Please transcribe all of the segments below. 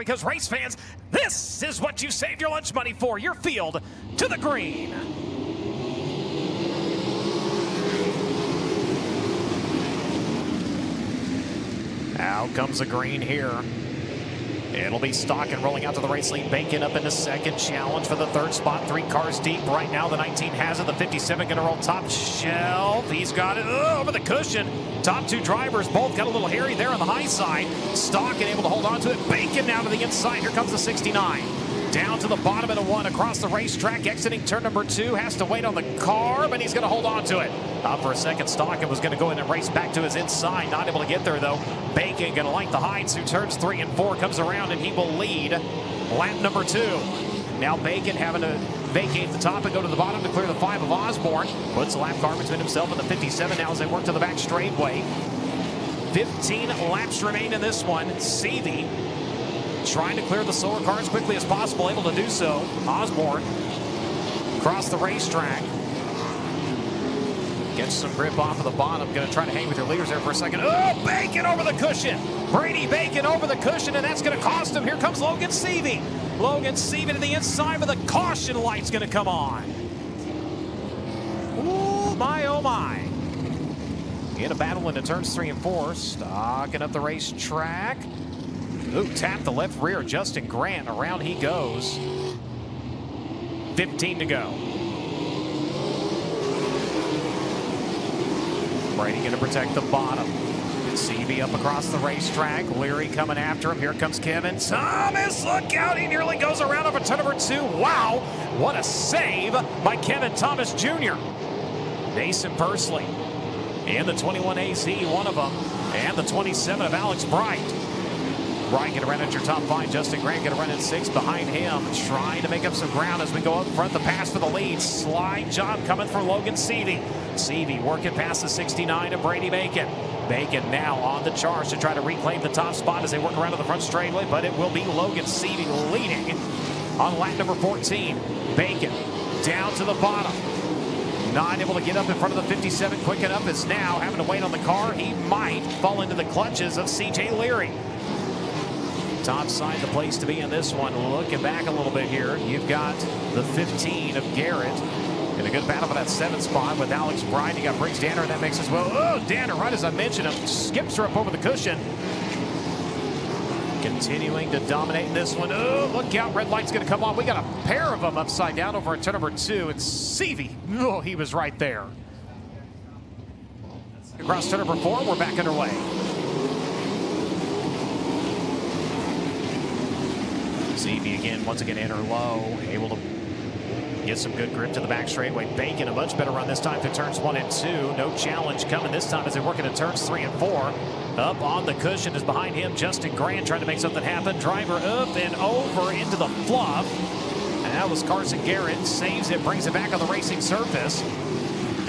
Because race fans, this is what you saved your lunch money for. Your field to the green. Out comes the green here. It'll be stock and rolling out to the race lead. Bacon up into second. Challenge for the third spot. Three cars deep. Right now, the 19 has it. The 57 going to roll top shelf. He's got it oh, over the cushion. Top two drivers both got a little hairy there on the high side. Stock and able to hold on to it. Bacon now to the inside. Here comes the 69. Down to the bottom of the one across the racetrack, exiting turn number two. Has to wait on the car, but he's going to hold on to it. Up for a second, Stockton was going to go in and race back to his inside. Not able to get there, though. Bacon going to light the hides through turns three and four. Comes around, and he will lead lap number two. Now Bacon having to vacate the top and go to the bottom to clear the five of Osborne. Puts a lap between himself and the 57 now as they work to the back straightaway. 15 laps remain in this one. Seavey trying to clear the slower car as quickly as possible, able to do so. Osborne across the racetrack. Gets some grip off of the bottom. Going to try to hang with your leaders there for a second. Oh, Bacon over the cushion. Brady Bacon over the cushion, and that's going to cost him. Here comes Logan Seavey. Logan Seavey to the inside, but the caution light's going to come on. Ooh, my, oh, my. In a battle into turns three and four. Stocking up the racetrack. Ooh, tap the left rear. Justin Grant. Around he goes. 15 to go. Brady going to protect the bottom. Seavey up across the racetrack. Leary coming after him. Here comes Kevin Thomas. Look out. He nearly goes around over turn number two. Wow. What a save by Kevin Thomas Jr. Daison Pursley in the 21 AC, one of them, and the 27 of Alex Bright. Bright going run at your top five. Justin Grant going to run in six behind him, trying to make up some ground as we go up front. The pass for the lead. Slide job coming for Logan Seavey. Seavey working past the 69 of Brady Bacon. Bacon now on the charge to try to reclaim the top spot as they work around to the front straightaway, but it will be Logan Seavey leading on lap number 14. Bacon down to the bottom. Not able to get up in front of the 57 quick enough is now having to wait on the car. He might fall into the clutches of CJ Leary. Top side, the place to be in this one. Looking back a little bit here, you've got the 15 of Garrett. In a good battle for that seventh spot with Alex Bright. You got Briggs Danner, and that makes as well. Oh, Danner, right as I mentioned him, skips her up over the cushion. Continuing to dominate in this one. Oh, look out, red light's going to come on. We got a pair of them upside down over at turn number two. It's Seavey, oh, he was right there. Across turn number four, we're back underway. Seavey again, once again, in her low, able to get some good grip to the back straightaway. Bacon a much better run this time to turns one and two. No challenge coming this time as they work into turns three and four. Up on the cushion is behind him Justin Grant trying to make something happen. Driver up and over into the fluff. And that was Carson Garrett. Saves it, brings it back on the racing surface.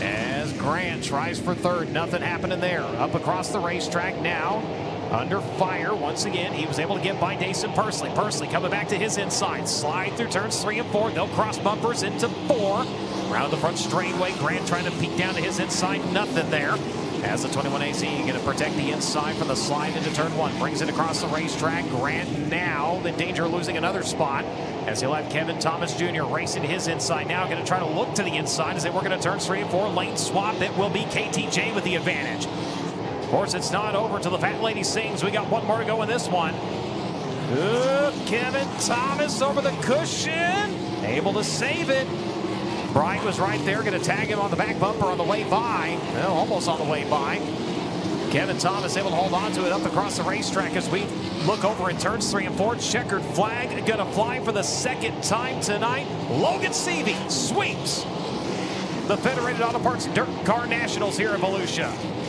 As Grant tries for third, nothing happening there. Up across the racetrack now under fire once again. He was able to get by Daison Pursley. Pursley coming back to his inside. Slide through turns three and four. They'll cross bumpers into four. Around the front straightaway. Grant trying to peek down to his inside. Nothing there. As the 21 AC going to protect the inside from the slide into turn one. Brings it across the racetrack. Grant now in danger of losing another spot. As he'll have Kevin Thomas Jr. racing his inside now. Going to try to look to the inside as they work into turns three and four. Lane swap. It will be KTJ with the advantage. Of course, it's not over till the fat lady sings. We got one more to go in this one. Good Kevin Thomas over the cushion. Able to save it. Brian was right there, going to tag him on the back bumper on the way by. Well, almost on the way by. Kevin Thomas able to hold on to it up across the racetrack as we look over in turns three and four. Checkered flag going to fly for the second time tonight. Logan Seavey sweeps the Federated Auto Parts Dirt Car Nationals here in Volusia.